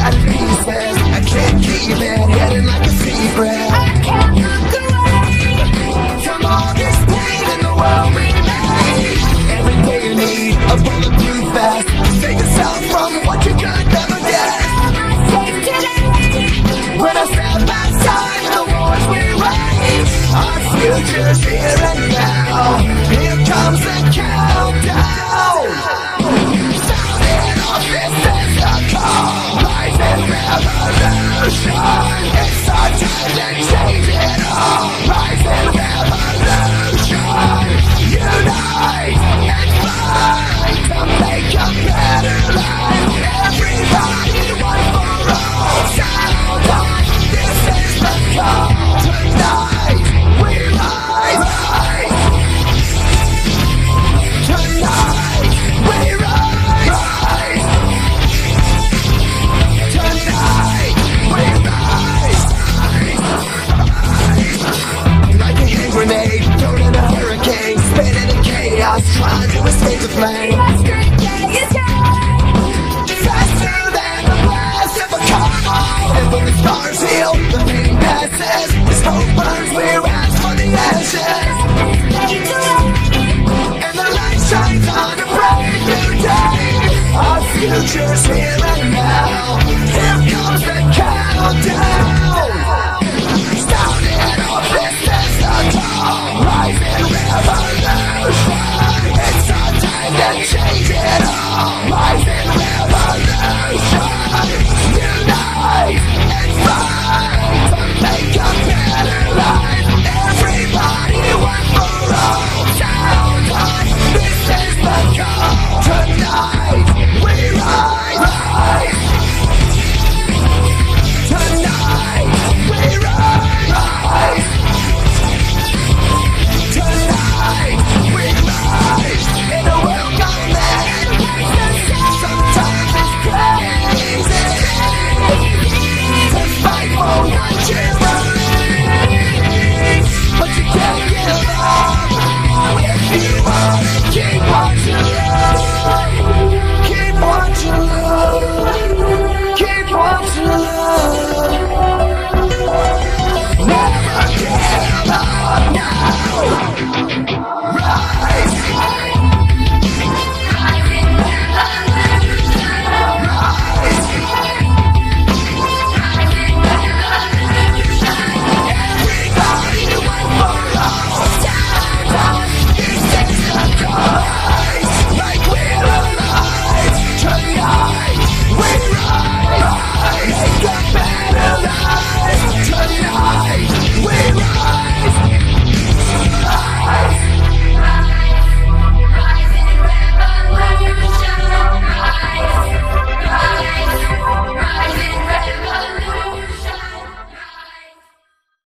got pieces I can't keep it, getting like a secret. future's here and now. Here comes the countdown. Starting up, this is the dawn. Rising revolution. It's a time to change it all. Rising revolution. Yeah.